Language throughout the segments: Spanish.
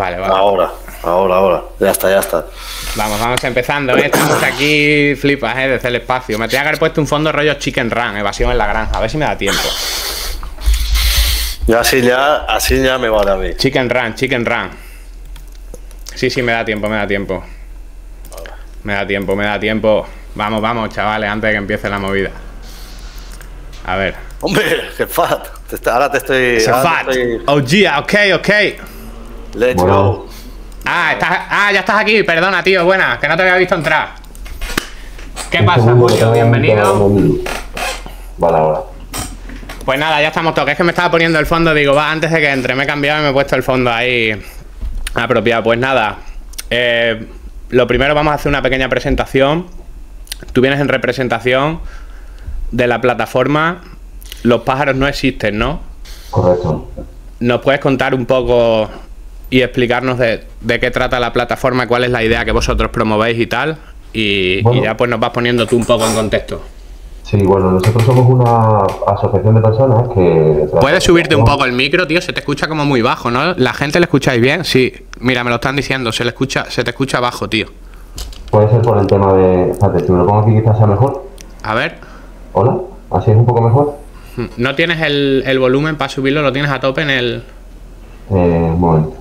Vale, vale. Ahora, ahora, ahora. Ya está, ya está. Vamos, vamos empezando, ¿eh? Estamos aquí, flipas, ¿eh? Desde el espacio. Me tenía que haber puesto un fondo rollo chicken run, evasión en la granja. A ver si me da tiempo. Ya así ya, así ya me vale a mí. Chicken run, chicken run. Sí, sí, me da tiempo, me da tiempo. Me da tiempo, me da tiempo. Vamos, vamos, chavales, antes de que empiece la movida. A ver. Hombre, está- Ahora te estoy. Ahora te estoy- Oh, yeah, ok, ok. Let's Bueno. go. Ah, estás, ah, ya estás aquí. Perdona, tío. Buena, que no te había visto entrar. ¿Qué pasa, Julio? Bienvenido. Vale, ahora. Pues nada, ya estamos todos. Es que me estaba poniendo el fondo. Digo, va, antes de que entre, me he cambiado y me he puesto el fondo ahí apropiado. Pues nada, eh, lo primero vamos a hacer una pequeña presentación. Tú vienes en representación de la plataforma Los pájaros no existen, ¿no? Correcto. ¿Nos puedes contar un poco y explicarnos de, de qué trata la plataforma, cuál es la idea que vosotros promovéis y tal? Y, ya pues nos vas poniendo tú un poco en contexto. Sí, bueno, nosotros somos una asociación de personas que... Puedes subirte un poco el micro, tío, se te escucha como muy bajo, ¿no? ¿La gente le escucháis bien? Sí, mira, me lo están diciendo, se le escucha, se te escucha bajo, tío. Puede ser por el tema de... Espérate, si me lo pongo aquí quizás sea mejor. A ver, Hola, así es un poco mejor. ¿no tienes el, el volumen para subirlo? ¿Lo tienes a tope en el...? Eh, un momento.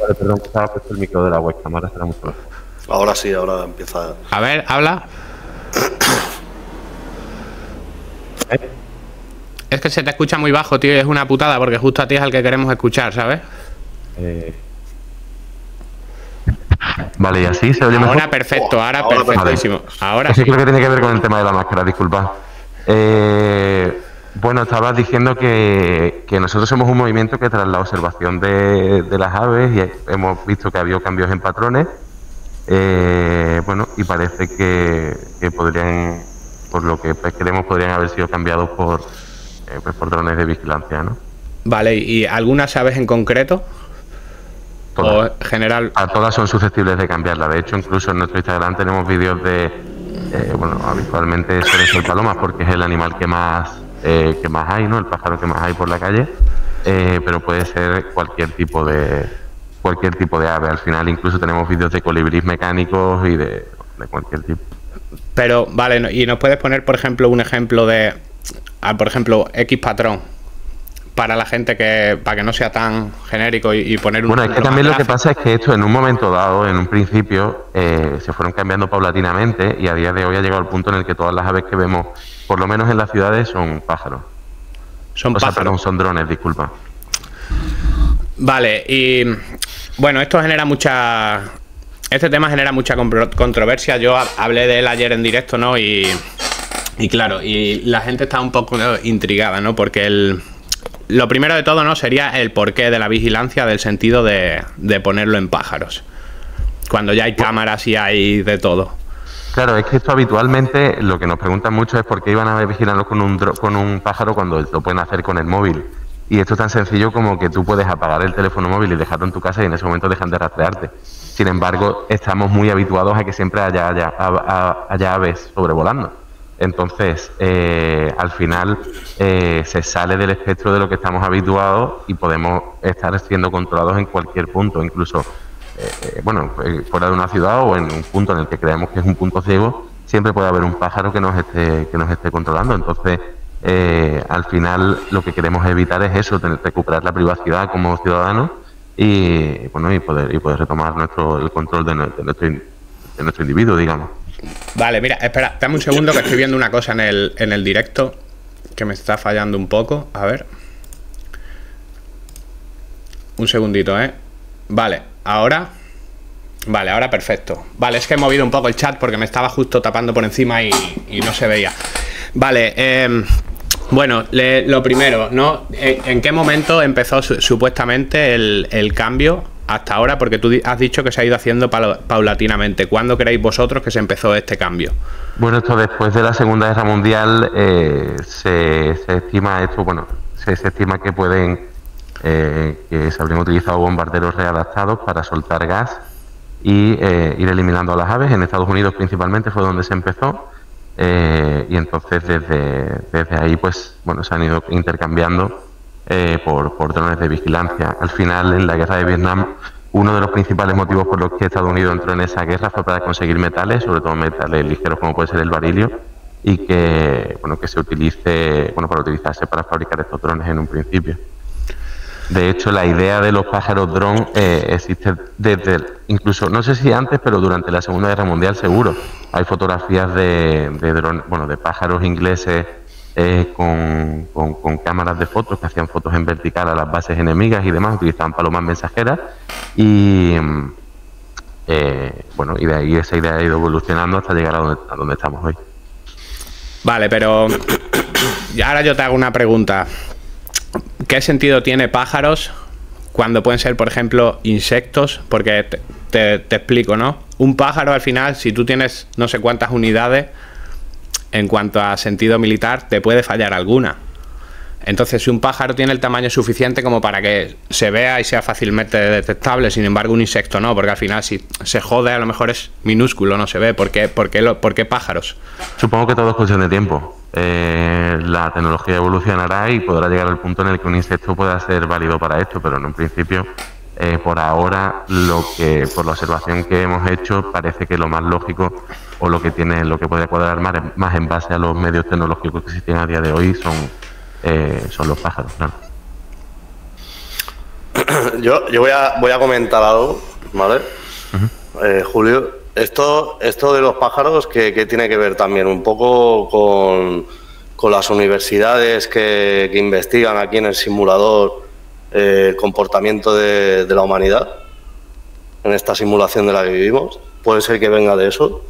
Vale, perdón, que estaba puesto el micro de la webcam, ahora será mucho mejor. Ahora sí, ahora empieza. A ver, habla. Es que se te escucha muy bajo, tío, y es una putada porque justo a ti es al que queremos escuchar, ¿sabes? Eh, Vale, y así se oye mejor. Ahora perfecto, ahora Ahora perfectísimo. Ahora sí. creo que tiene que ver con el tema de la máscara, disculpa. Eh, bueno, estabas diciendo que, que nosotros somos un movimiento que tras la observación de, de las aves y hemos visto que ha habido cambios en patrones, eh, bueno, y parece que, que podrían, por lo que pues, creemos, podrían haber sido cambiados por, eh, pues, por drones de vigilancia, ¿no? Vale, ¿y algunas aves en concreto? Todas. ¿O general? A todas son susceptibles de cambiarla. De hecho, incluso en nuestro Instagram tenemos vídeos de, eh, bueno, habitualmente suele ser palomas porque es el animal que más, eh, que más hay, ¿no? El pájaro que más hay por la calle. Eh, pero puede ser cualquier tipo de, cualquier tipo de ave. Al final, incluso tenemos vídeos de colibrís mecánicos y de, de cualquier tipo. Pero, vale, ¿y nos puedes poner, por ejemplo, un ejemplo de, ah, por ejemplo, X patrón? Para la gente que, para que no sea tan genérico y, y poner un Bueno, es que también lo que pasa es que esto en un momento dado, en un principio, eh, se fueron cambiando paulatinamente y a día de hoy ha llegado el punto en el que todas las aves que vemos, por lo menos en las ciudades, son pájaros. Son O sea, pájaros. perdón, son drones, disculpa. Vale, y bueno, esto genera mucha. Este tema genera mucha controversia. Yo ha- hablé de él ayer en directo, ¿no? Y, y claro, y la gente está un poco intrigada, ¿no? Porque el. Lo primero de todo, ¿no? Sería el porqué de la vigilancia, del sentido de, de ponerlo en pájaros. Cuando ya hay cámaras y hay de todo. Claro, es que esto habitualmente lo que nos preguntan mucho es por qué iban a vigilarlo con un, con un pájaro cuando lo pueden hacer con el móvil. Y esto es tan sencillo como que tú puedes apagar el teléfono móvil y dejarlo en tu casa y en ese momento dejan de rastrearte. Sin embargo, estamos muy habituados a que siempre haya, haya, haya aves sobrevolando. Entonces, eh, al final eh, se sale del espectro de lo que estamos habituados y podemos estar siendo controlados en cualquier punto, incluso eh, bueno, eh, fuera de una ciudad o en un punto en el que creemos que es un punto ciego, siempre puede haber un pájaro que nos esté, que nos esté controlando. Entonces, eh, al final lo que queremos evitar es eso, tener, recuperar la privacidad como ciudadanos y bueno y poder y poder retomar nuestro el control de, nue- de nuestro de nuestro individuo, digamos. Vale, mira, espera, dame un segundo que estoy viendo una cosa en el, en el directo que me está fallando un poco. A ver. Un segundito, ¿eh? Vale, ahora. Vale, ahora perfecto. Vale, es que he movido un poco el chat porque me estaba justo tapando por encima y, no se veía. Vale, eh, bueno, le- lo primero, ¿no? ¿En, en qué momento empezó su- supuestamente el, el cambio hasta ahora? Porque tú has dicho que se ha ido haciendo paulatinamente. ¿Cuándo creéis vosotros que se empezó este cambio? Bueno, esto después de la Segunda Guerra Mundial eh, se, estima esto, bueno, se, se estima que pueden, eh, que se habrían utilizado bombarderos readaptados para soltar gas y eh, ir eliminando a las aves. En Estados Unidos principalmente fue donde se empezó eh, y entonces desde, desde ahí pues bueno se han ido intercambiando eh, por, drones de vigilancia. Al final en la guerra de Vietnam uno de los principales motivos por los que Estados Unidos entró en esa guerra fue para conseguir metales, sobre todo metales ligeros como puede ser el barilio, y que bueno que se utilice bueno para utilizarse para fabricar estos drones en un principio. De hecho, la idea de los pájaros dron eh, existe desde, incluso, no sé si antes, pero durante la Segunda Guerra Mundial seguro. Hay fotografías de, de bueno, de pájaros ingleses eh, con, con, cámaras de fotos que hacían fotos en vertical a las bases enemigas y demás, utilizaban palomas mensajeras y eh, bueno, y de ahí esa idea ha ido evolucionando hasta llegar a donde, a donde estamos hoy. Vale, pero ahora yo te hago una pregunta. ¿Qué sentido tiene pájaros cuando pueden ser, por ejemplo, insectos? Porque te, explico, ¿no? Un pájaro al final, si tú tienes no sé cuántas unidades, en cuanto a sentido militar, te puede fallar alguna. Entonces, si un pájaro tiene el tamaño suficiente como para que se vea y sea fácilmente detectable, sin embargo, un insecto no, porque al final si se jode a lo mejor es minúsculo, no se ve. ¿Por qué, por qué, por qué pájaros? Supongo que todo es cuestión de tiempo. Eh, la tecnología evolucionará y podrá llegar al punto en el que un insecto pueda ser válido para esto, pero en un principio, eh, por ahora, lo que por la observación que hemos hecho, parece que lo más lógico o lo que tiene, lo que puede cuadrar más, más en base a los medios tecnológicos que existen a día de hoy son eh, son los pájaros, yo, yo voy a voy a comentar algo, ¿vale? Eh, Julio, esto, esto de los pájaros, que, tiene que ver también un poco con, con las universidades que, investigan aquí en el simulador eh, el comportamiento de, la humanidad, en esta simulación de la que vivimos. ¿Puede ser que venga de eso?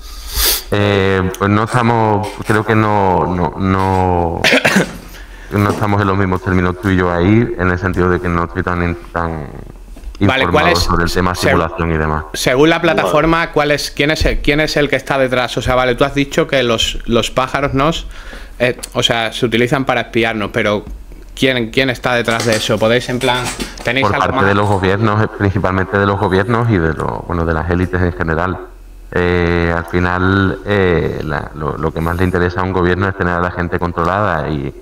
pues no estamos, creo que no, no, no no estamos en los mismos términos tú y yo ahí, en el sentido de que no estoy tan, tan informado sobre el tema simulación y demás. Según la plataforma, ¿cuál es, quién, es el, ¿quién es el que está detrás? O sea, vale, tú has dicho que los, los pájaros nos, eh, o sea, se utilizan para espiarnos, pero ¿quién, quién está detrás de eso? ¿Podéis, en plan, tenéis Por parte de los gobiernos, eh, principalmente de los gobiernos y de, lo, bueno, de las élites en general. Eh, al final, lo, lo que más le interesa a un gobierno es tener a la gente controlada y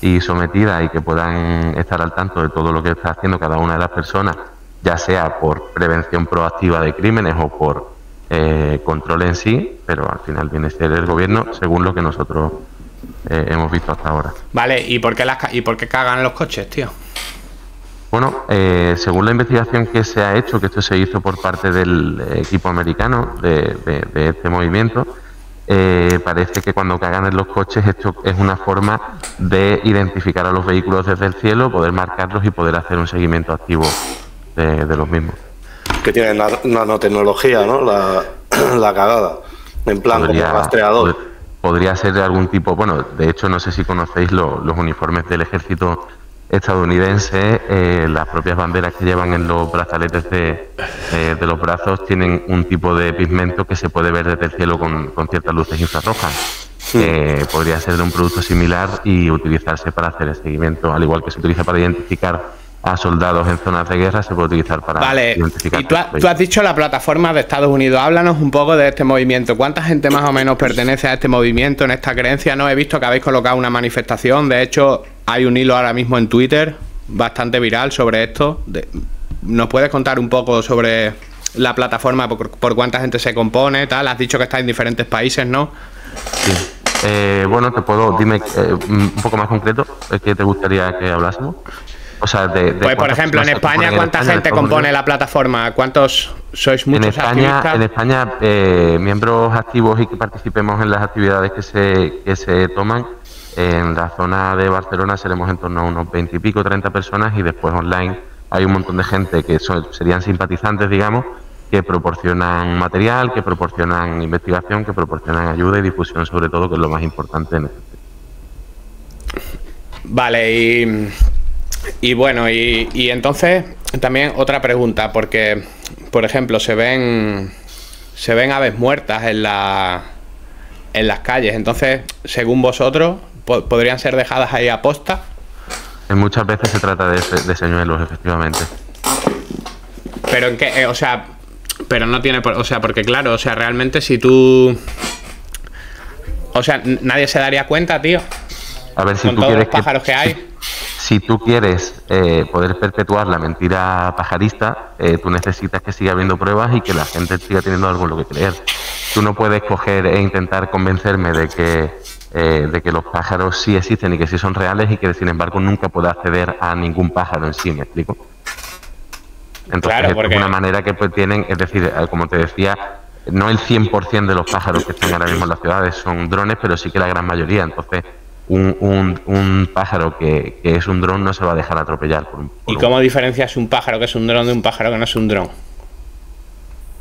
y sometida y que puedan estar al tanto de todo lo que está haciendo cada una de las personas, ya sea por prevención proactiva de crímenes o por eh, control en sí, pero al final viene a ser el gobierno según lo que nosotros eh, hemos visto hasta ahora. Vale, ¿y por qué, las, y por qué cagan los coches, tío? Bueno, eh, según la investigación que se ha hecho, que esto se hizo por parte del equipo americano de, de este movimiento, eh, parece que cuando cagan en los coches esto es una forma de identificar a los vehículos desde el cielo, poder marcarlos y poder hacer un seguimiento activo de, los mismos. Que tienen nanotecnología, ¿no? La, la cagada. En plan podría, rastreador. Podría ser de algún tipo, bueno, de hecho no sé si conocéis los uniformes del ejército estadounidense, eh, las propias banderas que llevan en los brazaletes de, eh, de, los brazos tienen un tipo de pigmento que se puede ver desde el cielo con, con ciertas luces infrarrojas. Eh, podría ser de un producto similar y utilizarse para hacer el seguimiento, al igual que se utiliza para identificar a soldados en zonas de guerra, se puede utilizar para vale. identificar. Y tú, tú, has dicho la plataforma de Estados Unidos. Háblanos un poco de este movimiento. ¿Cuánta gente más o menos pertenece a este movimiento, en esta creencia? No he visto que habéis colocado una manifestación. De hecho, hay un hilo ahora mismo en Twitter bastante viral sobre esto. ¿Nos puedes contar un poco sobre la plataforma, por, cuánta gente se compone, tal? Has dicho que está en diferentes países, ¿no? Sí. Eh, bueno, te puedo, dime eh, un poco más concreto, ¿qué te gustaría que hablásemos? O sea, de, pues por ejemplo, en España, ¿cuánta gente compone la plataforma? ¿Cuántos sois muchos en España, En España, eh, miembros activos y que participemos en las actividades que se, que se toman, en la zona de Barcelona seremos en torno a unos 20 y pico, 30 personas y después online hay un montón de gente que serían simpatizantes, digamos, que proporcionan material, que proporcionan investigación, que proporcionan ayuda y difusión sobre todo, que es lo más importante en este Vale, y, y bueno, y, y entonces también otra pregunta, porque, por ejemplo, se ven se ven aves muertas en la en las calles. Entonces, según vosotros, podrían ser dejadas ahí a posta. Muchas veces se trata de, de señuelos, efectivamente. Pero en qué, eh, o sea, Pero no tiene, o sea, porque claro, o sea, realmente si tú... O sea, nadie se daría cuenta, tío. A ver si con tú todos quieres los pájaros que, hay. Si tú quieres eh, poder perpetuar la mentira pajarista, eh, tú necesitas que siga habiendo pruebas y que la gente siga teniendo algo en lo que creer. Tú no puedes coger e intentar convencerme de que, eh, de que los pájaros sí existen y que sí son reales y que sin embargo nunca pueda acceder a ningún pájaro en sí, ¿me explico? Entonces Claro, porque- es una manera que pues, tienen, es decir, eh, como te decía, no el 100% de los pájaros que están ahora mismo en las ciudades son drones, pero sí que la gran mayoría. Entonces, un, un, un pájaro que, que es un dron no se va a dejar atropellar. Por, un- por ¿Y un- cómo diferencias un pájaro que es un dron de un pájaro que no es un dron?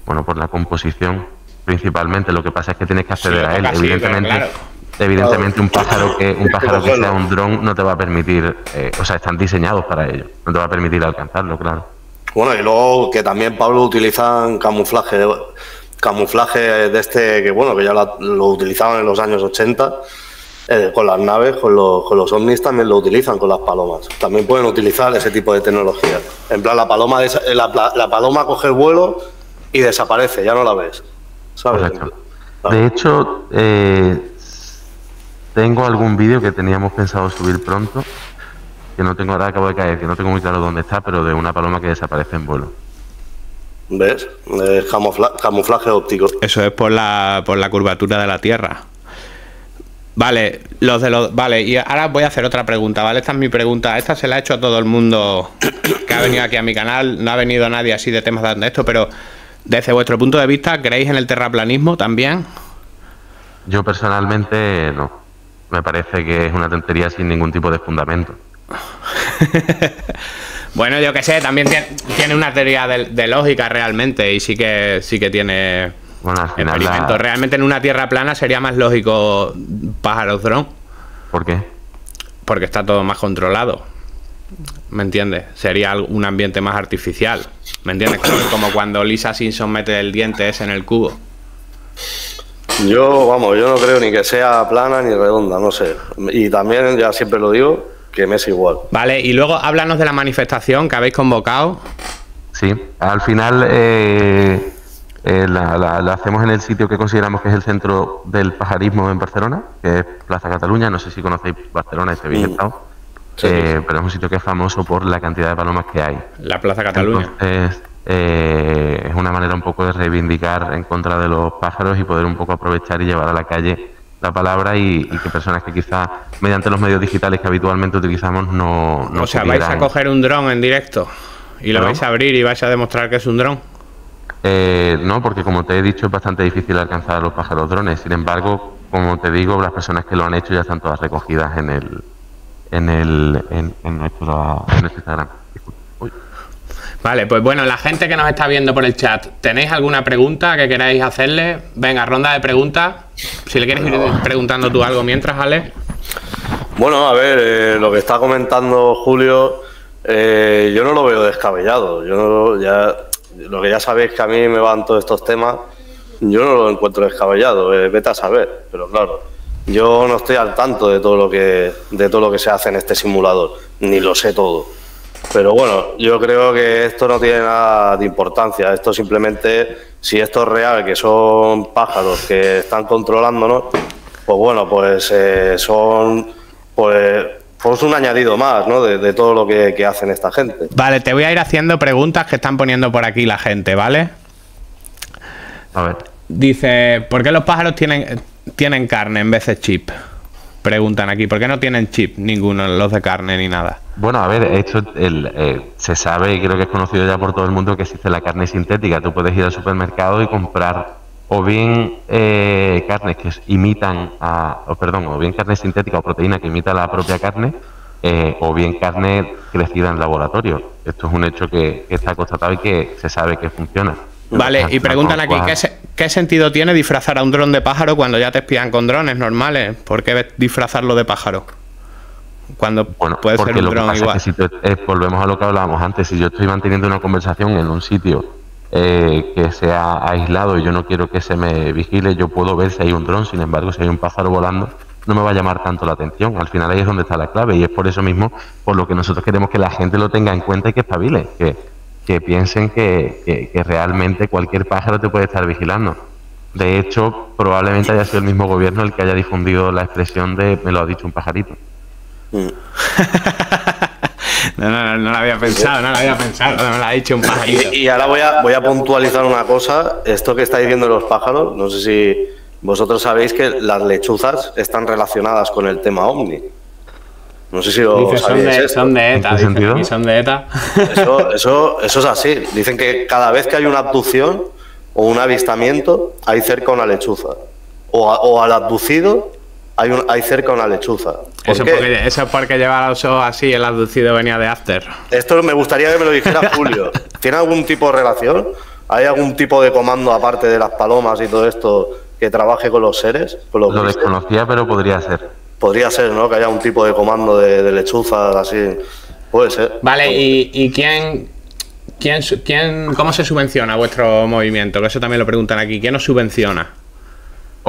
Bueno, por la composición, principalmente. Lo que pasa es que tienes que acceder a él. sí, evidentemente, claro. evidentemente un pájaro que un pájaro que sea un dron no te va a permitir, eh, o sea, están diseñados para ello. No te va a permitir alcanzarlo, claro. Bueno, y luego que también Pablo utilizan camuflaje, camuflaje de este que bueno, que ya lo utilizaban en los años 80 eh, con las naves, con los, con los ovnis también lo utilizan con las palomas. También pueden utilizar ese tipo de tecnología. En plan, la paloma, eh, la, paloma coge el vuelo y desaparece, ya no la ves. ¿Sabes? Correcto. De hecho, eh, tengo algún vídeo que teníamos pensado subir pronto, que no tengo, ahora acabo de caer, que no tengo muy claro dónde está, pero de una paloma que desaparece en vuelo. ¿Ves? Es camufla- camuflaje óptico. Eso es por la, por la curvatura de la Tierra. Vale, los de los. Vale, y ahora voy a hacer otra pregunta, ¿vale? Esta es mi pregunta. Esta se la he hecho a todo el mundo que ha venido aquí a mi canal. No ha venido nadie así de temas de esto, pero desde vuestro punto de vista, ¿creéis en el terraplanismo también? Yo personalmente no. Me parece que es una tontería sin ningún tipo de fundamento. Bueno, yo que sé, también tiene, una teoría de, de lógica realmente y sí que sí que tiene Bueno, al final experimentos. la... Realmente en una tierra plana sería más lógico pájaros dron, ¿Por qué? porque está todo más controlado. ¿Me entiendes? Sería un ambiente más artificial. ¿Me entiendes? Como, como cuando Lisa Simpson mete el diente ese en el cubo. Yo, vamos, yo no creo ni que sea plana ni redonda, no sé. Y también, ya siempre lo digo, que me es igual. Vale, y luego háblanos de la manifestación que habéis convocado. Sí, al final eh, eh, la, la- la hacemos en el sitio que consideramos que es el centro del pajarismo en Barcelona, que es Plaza Cataluña. No sé si conocéis Barcelona y si habéis estado. Sí, Eh, sí. Pero es un sitio que es famoso por la cantidad de palomas que hay. La Plaza Cataluña. Entonces, eh, es una manera un poco de reivindicar en contra de los pájaros y poder un poco aprovechar y llevar a la calle la palabra y, y que personas que quizás mediante los medios digitales que habitualmente utilizamos no, no o sea, vais a coger un dron en directo y lo vais a abrir y vais a demostrar que es un dron. Eh, no, porque como te he dicho es bastante difícil alcanzar a los pájaros drones. Sin embargo, como te digo, las personas que lo han hecho ya están todas recogidas en el en el en, en nuestro, en nuestro Instagram. Uy. Vale, pues bueno, la gente que nos está viendo por el chat, ¿tenéis alguna pregunta que queráis hacerle? Venga, ronda de preguntas. Si le quieres ir preguntando tú algo mientras, Ale. Bueno, a ver, eh, lo que está comentando Julio, eh, yo no lo veo descabellado. Yo no, ya, lo que ya sabéis que a mí me van todos estos temas, yo no lo encuentro descabellado. eh, vete a saber, pero claro, yo no estoy al tanto de todo lo que de todo lo que se hace en este simulador, ni lo sé todo. Pero bueno, yo creo que esto no tiene nada de importancia. Esto simplemente, si esto es real, que son pájaros que están controlándonos, pues bueno, pues eh, son pues, pues un añadido más, ¿no? De, de todo lo que, que hacen esta gente. Vale, te voy a ir haciendo preguntas que están poniendo por aquí la gente, ¿vale? A ver. Dice, ¿por qué los pájaros tienen, tienen carne en vez de chip? Preguntan aquí, ¿por qué no tienen chip ninguno, los de carne ni nada? Bueno, a ver, esto el, eh, se sabe y creo que es conocido ya por todo el mundo que existe la carne sintética. Tú puedes ir al supermercado y comprar o bien eh, carnes que imitan, a, o perdón, o bien carne sintética o proteína que imita la propia carne, eh, o bien carne crecida en laboratorio. Esto es un hecho que, que está constatado y que se sabe que funciona. Vale, y preguntan aquí, ¿qué, cual- se- qué sentido tiene disfrazar a un dron de pájaro cuando ya te espían con drones normales? ¿Por qué disfrazarlo de pájaro? Cuando Bueno, puede ser un lo que dron pasa igual. es que si eh, volvemos a lo que hablábamos antes, si yo estoy manteniendo una conversación en un sitio eh, que sea aislado y yo no quiero que se me vigile, yo puedo ver si hay un dron, sin embargo, si hay un pájaro volando, no me va a llamar tanto la atención. Al final ahí es donde está la clave y es por eso mismo por lo que nosotros queremos que la gente lo tenga en cuenta y que espabile, que, que piensen que, que, realmente cualquier pájaro te puede estar vigilando. De hecho, probablemente haya sido el mismo gobierno el que haya difundido la expresión de me lo ha dicho un pajarito. No, no, no, lo había pensado, no lo había pensado, me lo ha dicho un pajarito. Y, ahora voy a, voy a puntualizar una cosa. Esto que estáis viendo los pájaros, no sé si vosotros sabéis que las lechuzas están relacionadas con el tema ovni. No sé si lo son, de, son de ETA, son de ETA. Eso, eso, eso es así. Dicen que cada vez que hay una abducción o un avistamiento, hay cerca una lechuza. O, o al abducido hay, un, hay cerca una lechuza. eso, Porque, eso es porque lleva los ojos así, el abducido venía de After. Esto me gustaría que me lo dijera Julio. ¿Tiene algún tipo de relación? ¿Hay algún tipo de comando aparte de las palomas y todo esto que trabaje con los seres? lo desconocía, pero podría ser. Podría ser, ¿no? Que haya un tipo de comando de, de lechuzas así. Puede ser. Vale, ¿y, y quién, quién, quién, cómo se subvenciona vuestro movimiento? Que eso también lo preguntan aquí. ¿Quién os subvenciona?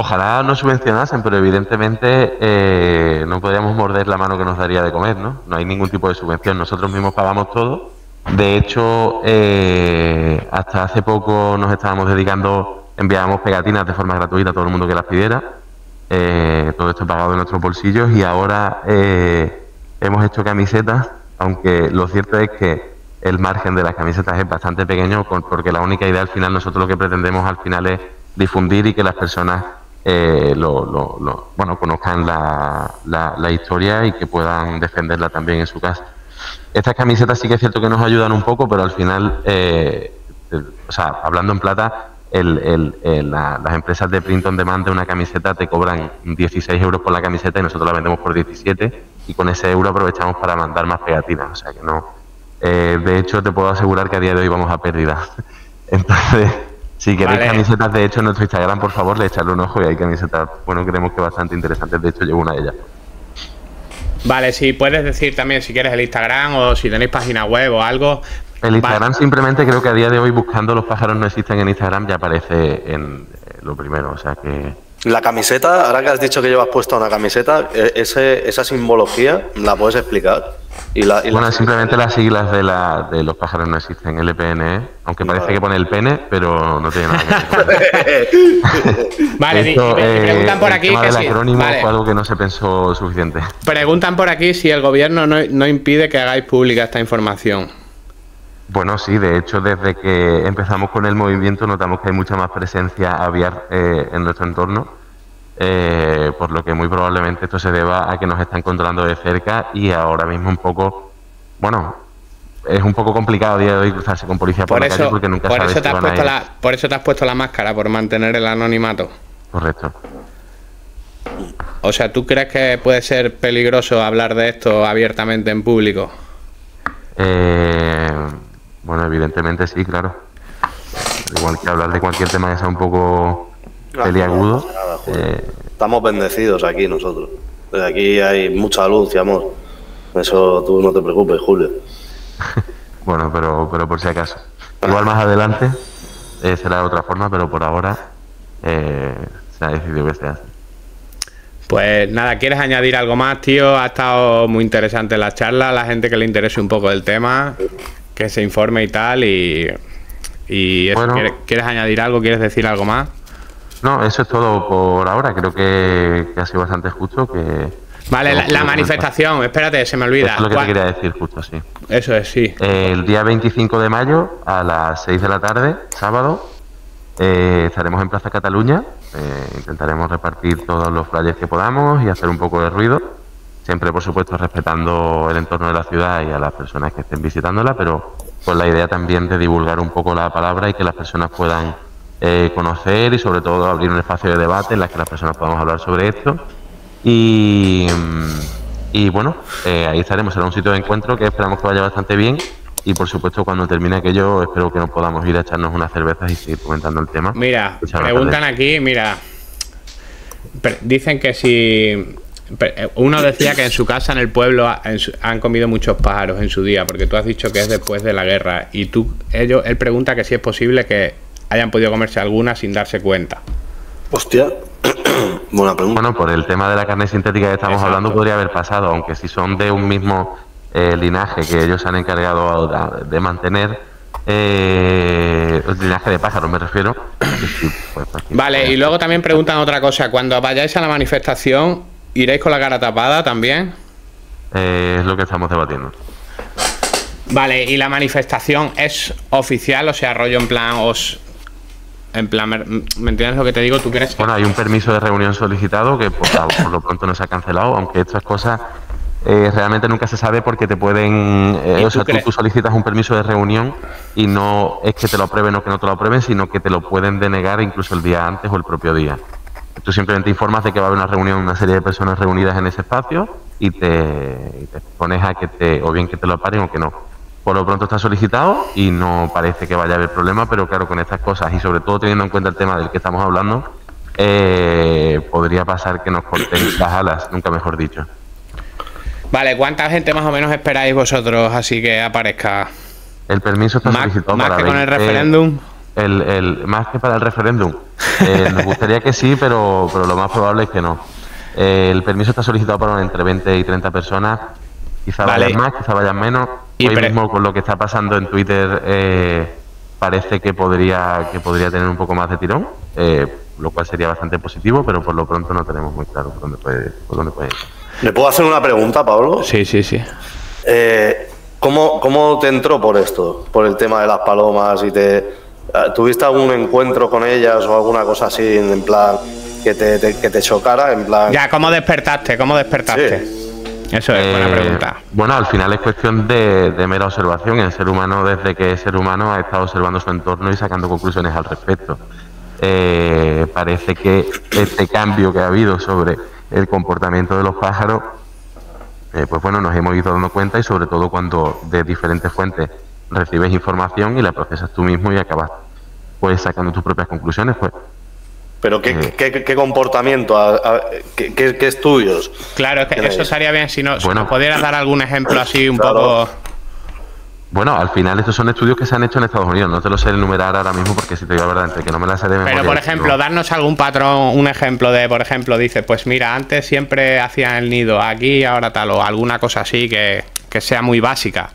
Ojalá nos subvencionasen, pero evidentemente eh, no podríamos morder la mano que nos daría de comer, ¿no? No hay ningún tipo de subvención, nosotros mismos pagamos todo. De hecho, eh, hasta hace poco nos estábamos dedicando, enviábamos pegatinas de forma gratuita a todo el mundo que las pidiera. Eh, todo esto pagado de nuestros bolsillos y ahora hemos hecho camisetas, aunque lo cierto es que el margen de las camisetas es bastante pequeño, porque la única idea al final, nosotros lo que pretendemos al final es difundir y que las personas eh, lo, bueno, conozcan la, la, historia y que puedan defenderla también en su casa. Estas camisetas sí que es cierto que nos ayudan un poco, pero al final, eh, o sea, hablando en plata, el, el, las empresas de print on demand de una camiseta te cobran 16 euros por la camiseta y nosotros la vendemos por 17 y con ese euro aprovechamos para mandar más pegatinas. O sea que no. Eh, de hecho, te puedo asegurar que a día de hoy vamos a pérdida. Entonces, si queréis camisetas, de hecho, en nuestro Instagram, por favor, le echarle un ojo y hay camisetas, bueno, creemos que bastante interesantes. De hecho, llevo una de ellas. Vale, si puedes decir también si quieres el Instagram o si tenéis página web o algo. El Instagram simplemente creo que a día de hoy buscando los pájaros no existen en Instagram ya aparece en eh, lo primero, o sea que... La camiseta, ahora que has dicho que llevas puesta una camiseta, e, ese, esa simbología, ¿la puedes explicar? bueno, simplemente las siglas de, la, de los pájaros no existen, LPNE, aunque parece que pone el pene, pero no tiene nada que ver. vale, preguntan por aquí que el acrónimo fue algo que no se pensó suficiente. Preguntan por aquí si el gobierno no, impide que hagáis pública esta información. Bueno, sí, de hecho, desde que empezamos con el movimiento notamos que hay mucha más presencia aviar eh, en nuestro entorno eh, por lo que muy probablemente esto se deba a que nos están controlando de cerca y ahora mismo un poco, bueno, es un poco complicado a día de hoy cruzarse con policía por, la calle porque nunca por sabes eso te has puesto la, Por eso te has puesto la máscara, por mantener el anonimato. Correcto. O sea, ¿tú crees que puede ser peligroso hablar de esto abiertamente en público? Eh, bueno, evidentemente sí, claro. Igual que hablar de cualquier tema que sea un poco peliagudo. Eh, Estamos bendecidos aquí nosotros. Desde aquí hay mucha luz y amor. Eso tú no te preocupes, Julio. bueno, pero, pero por si acaso. Igual más adelante eh, será de otra forma, pero por ahora eh, se ha decidido que sea así. Pues nada, ¿quieres añadir algo más, tío? Ha estado muy interesante la charla, la gente que le interese un poco del tema, que se informe y tal, y, y ¿quieres añadir algo? ¿Quieres decir algo más? No, eso es todo por ahora. Creo que, ha sido bastante justo. que Vale, la, manifestación, espérate, se me olvida. Eso es lo que te quería decir, justo así. Eso es, sí. el día 25 de mayo, a las 6 de la tarde, sábado, eh, estaremos en Plaza Cataluña. Eh, intentaremos repartir todos los flyers que podamos y hacer un poco de ruido. Siempre, por supuesto, respetando el entorno de la ciudad y a las personas que estén visitándola, pero con la idea también de divulgar un poco la palabra y que las personas puedan eh, conocer y sobre todo abrir un espacio de debate en la que las personas podamos hablar sobre esto. Y, y bueno, eh, ahí estaremos, será un sitio de encuentro que esperamos que vaya bastante bien y por supuesto cuando termine aquello espero que nos podamos ir a echarnos unas cervezas y seguir comentando el tema. Mira, preguntan aquí, mira, dicen que si uno decía que en su casa, en el pueblo, han comido muchos pájaros en su día, porque tú has dicho que es después de la guerra. Y tú, ellos, él pregunta que si es posible que hayan podido comerse alguna sin darse cuenta. Hostia, buena pregunta. Bueno, por el tema de la carne sintética que estamos hablando podría haber pasado, aunque si son de un mismo eh, linaje que ellos se han encargado de mantener, Eh, el linaje de pájaros me refiero. Pues, vale, y luego también preguntan otra cosa. Cuando vayáis a la manifestación, ¿iréis con la cara tapada también? Eh, es lo que estamos debatiendo. Vale, ¿y la manifestación es oficial? O sea, rollo en plan, os en plan, ¿me entiendes lo que te digo? ¿Tú crees Bueno, hay un permiso de reunión solicitado que por, lo pronto no se ha cancelado, aunque estas cosas eh, realmente nunca se sabe porque te pueden... Eh, o sea, tú, solicitas un permiso de reunión y no es que te lo aprueben o que no te lo aprueben, sino que te lo pueden denegar incluso el día antes o el propio día. Tú simplemente informas de que va a haber una reunión, una serie de personas reunidas en ese espacio y te, y te pones a que te, o bien que te lo paren o que no por lo pronto está solicitado y no parece que vaya a haber problema, pero claro, con estas cosas y sobre todo teniendo en cuenta el tema del que estamos hablando, eh, podría pasar que nos corten las alas, nunca mejor dicho. Vale, ¿cuánta gente más o menos esperáis vosotros así que aparezca? El permiso está solicitado más que con el referéndum. El, más que para el referéndum. Eh, nos gustaría que sí, pero, pero lo más probable es que no. Eh, el permiso está solicitado para entre 20 y 30 personas. Quizá vayan más, quizá vayan menos. Hoy mismo con lo que está pasando en Twitter eh, parece que podría que podría tener un poco más de tirón, eh, lo cual sería bastante positivo, pero por lo pronto no tenemos muy claro por dónde puede, por dónde puede ir. ¿Le puedo hacer una pregunta, Pablo? Sí, sí, sí. Eh, ¿cómo, ¿Cómo te entró por esto? Por el tema de las palomas y te... ¿Tuviste algún encuentro con ellas o alguna cosa así en plan que te, que te chocara? En plan... Ya, ¿cómo despertaste? ¿Cómo despertaste? Eso es buena eh, pregunta. Bueno, al final es cuestión de, mera observación. El ser humano, desde que es ser humano, ha estado observando su entorno y sacando conclusiones al respecto. Eh, parece que este cambio que ha habido sobre el comportamiento de los pájaros, eh, pues bueno, nos hemos ido dando cuenta y sobre todo cuando de diferentes fuentes recibes información y la procesas tú mismo y acabas pues sacando tus propias conclusiones, pues pero ¿qué, mm. qué, qué comportamiento? qué, qué, estudios? Claro, es que eso sería bien si, no, bueno, pudieras dar algún ejemplo así un poco... Bueno, al final estos son estudios que se han hecho en Estados Unidos. No te lo sé enumerar ahora mismo porque si te digo la verdad, entre que no me las sé de memoria. Pero, por ejemplo, darnos algún patrón, un ejemplo de, por ejemplo, dice, pues mira, antes siempre hacían el nido aquí, ahora tal, o alguna cosa así que, que sea muy básica.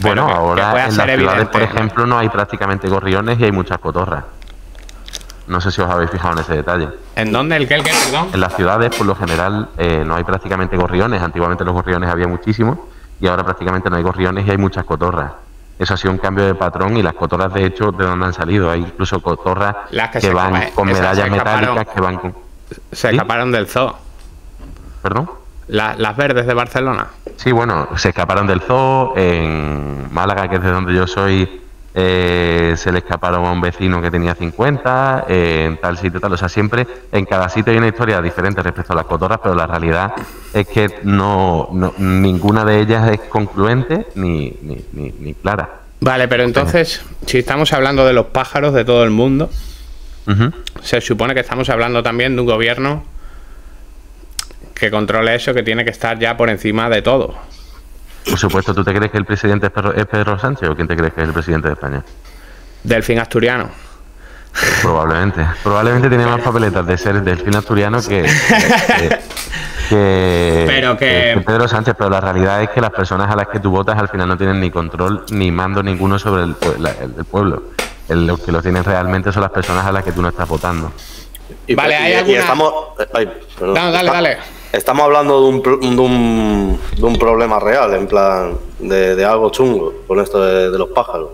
Bueno, ahora en las ciudades, por ejemplo, no hay prácticamente gorriones y hay muchas cotorras. No sé si os habéis fijado en ese detalle. ¿En dónde? ¿El qué? ¿El qué? Perdón. En las ciudades, por lo general, eh, no hay prácticamente gorriones. Antiguamente los gorriones había muchísimos y ahora prácticamente no hay gorriones y hay muchas cotorras. Eso ha sido un cambio de patrón y las cotorras, de hecho, de dónde han salido. Hay incluso cotorras que, van con medallas metálicas que van con. Se escaparon del zoo. ¿Perdón? Las verdes de Barcelona. Sí, bueno, se escaparon del zoo. En Málaga, que es de donde yo soy, eh, se le escaparon a un vecino que tenía 50, eh, en tal sitio, tal. O sea, siempre en cada sitio hay una historia diferente respecto a las cotorras, pero la realidad es que no, ninguna de ellas es concluente ni, ni, clara. Vale, pero entonces, si estamos hablando de los pájaros de todo el mundo, se supone que estamos hablando también de un gobierno que controle eso, que tiene que estar ya por encima de todo. Por supuesto, ¿tú te crees que el presidente es Pedro, Sánchez o quién te crees que es el presidente de España? Delfín Asturiano. Probablemente. Probablemente tiene más papeletas de ser Delfín Asturiano que, pero que... Pedro Sánchez, pero la realidad es que las personas a las que tú votas al final no tienen ni control ni mando ninguno sobre el, pueblo. los que lo tienen realmente son las personas a las que tú no estás votando. vale, hay alguna... estamos... dale, dale. Estamos hablando de un, de un, de un problema real, en plan, de, algo chungo con esto de, los pájaros.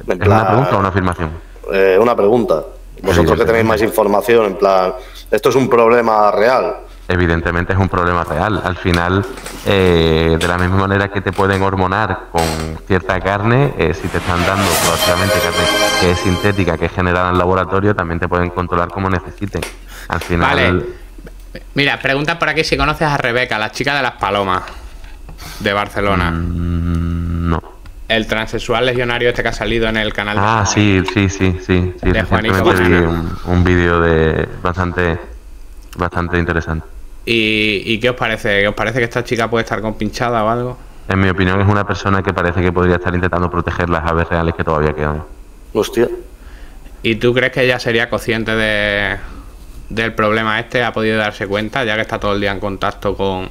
¿Es una pregunta o una afirmación? Eh, una pregunta. Vosotros que tenéis más información, en plan, esto es un problema real. Evidentemente es un problema real. Al final, eh, de la misma manera que te pueden hormonar con cierta carne, eh, si te están dando probablemente carne que es sintética, que es generada en laboratorio, también te pueden controlar como necesiten. Al final. Mira, pregunta por aquí si conoces a Rebeca, la chica de las palomas de Barcelona. Mm, no. El transexual legionario este que ha salido en el canal. Ah, sí, sí, sí, sí. sí. De un, un vídeo de bastante, bastante interesante. ¿Y, ¿Y, qué os parece? ¿Os parece que esta chica puede estar compinchada o algo? En mi opinión es una persona que parece que podría estar intentando proteger las aves reales que todavía quedan. Hostia. ¿Y tú crees que ella sería consciente de, del problema este ha podido darse cuenta, ya que está todo el día en contacto con,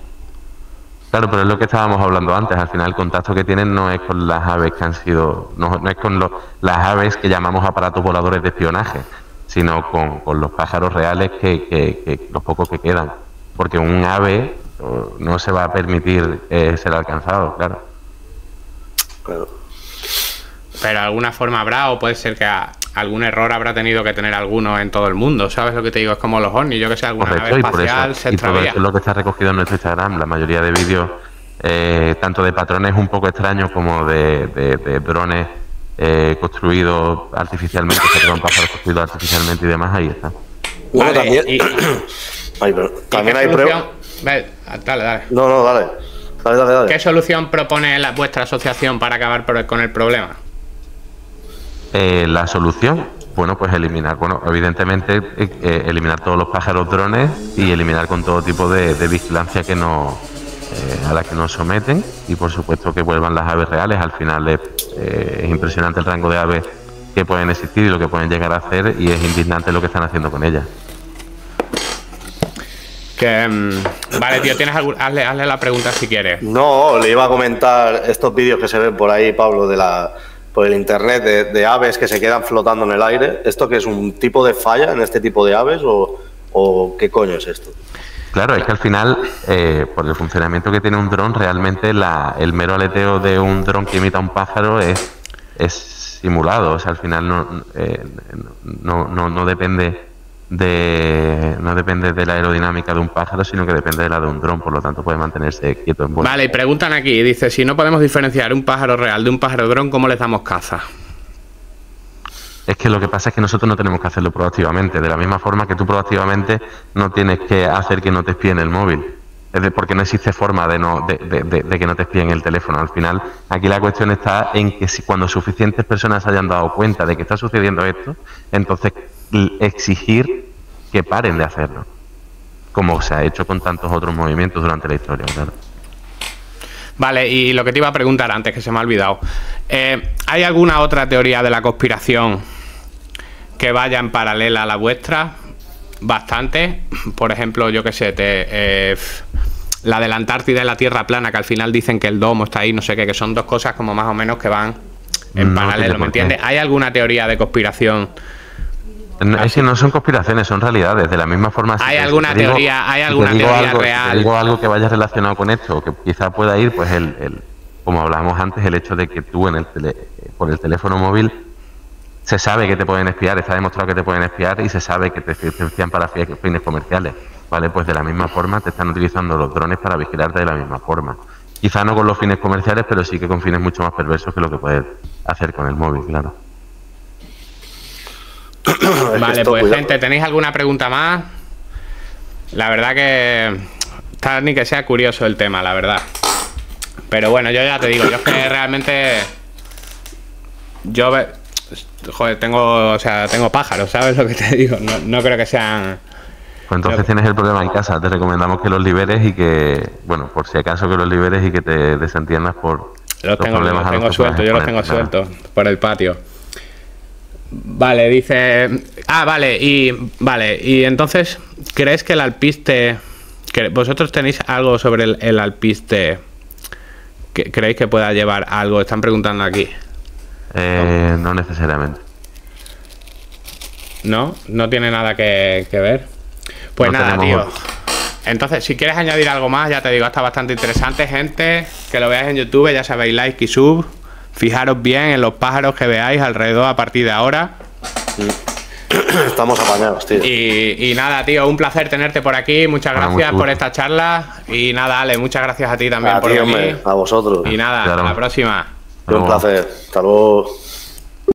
Claro, pero es lo que estábamos hablando antes. Al final, el contacto que tienen no es con las aves que han sido, no, es con las aves que llamamos aparatos voladores de espionaje, sino con, los pájaros reales que, que, los pocos que quedan. Porque un ave no se va a permitir eh, ser alcanzado, claro. Pero de alguna forma habrá, o puede ser que algún error habrá tenido que tener alguno en todo el mundo, ¿sabes lo que te digo? Es como los ovnis, yo que sé, alguna nave espacial se extravía. es lo que está recogido en nuestro Instagram, la mayoría de vídeos, eh, tanto de patrones un poco extraños como de, drones eh, construidos artificialmente, pájaros construidos artificialmente y demás, ahí está. Bueno, también, también hay pruebas Dale, dale. No, no, dale. Dale, dale, dale. ¿Qué solución propone la, vuestra asociación para acabar con el problema? Eh, la solución, bueno, pues eliminar, bueno, evidentemente eh, eh, eliminar todos los pájaros drones y eliminar con todo tipo de, vigilancia que no, a la que nos someten y por supuesto que vuelvan las aves reales. Al final es, es impresionante el rango de aves que pueden existir y lo que pueden llegar a hacer y es indignante lo que están haciendo con ellas. Mm, vale, tío, tienes hazle, la pregunta si quieres. No, le iba a comentar estos vídeos que se ven por ahí, Pablo, de la por el internet de, aves que se quedan flotando en el aire. ¿Esto que es un tipo de falla en este tipo de aves o, qué coño es esto? Claro, es que al final, eh, por el funcionamiento que tiene un dron, realmente el mero aleteo de un dron que imita un pájaro es, es simulado. O sea, al final no, eh, no, no depende de no depende de la aerodinámica de un pájaro, sino que depende de la de un dron, por lo tanto puede mantenerse quieto en vuelo. Vale, y preguntan aquí, dice, si no podemos diferenciar un pájaro real de un pájaro dron, ¿cómo les damos caza? Es que lo que pasa es que nosotros no tenemos que hacerlo proactivamente, de la misma forma que tú proactivamente no tienes que hacer que no te espíen el móvil. Es de, porque no existe forma de, no, de, de, que no te espíen el teléfono. Al final, aquí la cuestión está en que si cuando suficientes personas hayan dado cuenta de que está sucediendo esto, entonces exigir que paren de hacerlo, como se ha hecho con tantos otros movimientos durante la historia. Vale, y lo que te iba a preguntar antes, que se me ha olvidado. Eh, ¿Hay alguna otra teoría de la conspiración que vaya en paralela a la vuestra? Bastante. Por ejemplo, yo qué sé, te, eh, la de la Antártida y la Tierra plana, que al final dicen que el domo está ahí, no sé qué, que son dos cosas como más o menos que van en paralelo, ¿me entiendes? ¿Hay alguna teoría de conspiración? Es que no son conspiraciones, son realidades. De la misma forma. ¿Hay alguna teoría, ¿hay alguna teoría algo, real? digo algo que vaya relacionado con esto, que quizá pueda ir, pues el, el, como hablábamos antes, el hecho de que tú en el por el teléfono móvil se sabe que te pueden espiar, está demostrado que te pueden espiar y se sabe que te espían para fines comerciales. Vale, pues de la misma forma te están utilizando los drones para vigilarte de la misma forma. Quizá no con los fines comerciales, pero sí que con fines mucho más perversos que lo que puedes hacer con el móvil, claro. vale, pues gente, ¿tenéis alguna pregunta más? La verdad que está ni que sea curioso el tema, la verdad. Pero bueno, yo ya te digo, yo es que realmente yo joder, tengo, o sea, tengo pájaros, ¿sabes lo que te digo? No, creo que sean pues entonces tienes el problema en casa, te recomendamos que los liberes y que, bueno, por si acaso que los liberes y que te desentiendas por los, tengo, problemas los tengo sueltos, yo los tengo sueltos por el patio. Vale, dice. Ah, vale, y. Vale, y entonces, ¿crees que el alpiste. Que ¿Vosotros tenéis algo sobre el, alpiste que creéis que pueda llevar algo? Están preguntando aquí. Eh, no necesariamente. ¿No? ¿No tiene nada que, ver? Pues nada, tío. Entonces, si quieres añadir algo más, ya te digo, está bastante interesante, gente. Que lo veáis en YouTube, ya sabéis, like y sub. Fijaros bien en los pájaros que veáis alrededor a partir de ahora. Estamos apañados, tío. Y, nada, tío, un placer tenerte por aquí. Muchas gracias por esta charla. Y nada, Ale, muchas gracias a ti también a por venir. a vosotros. Y nada, hasta la próxima. Un placer. Hasta luego.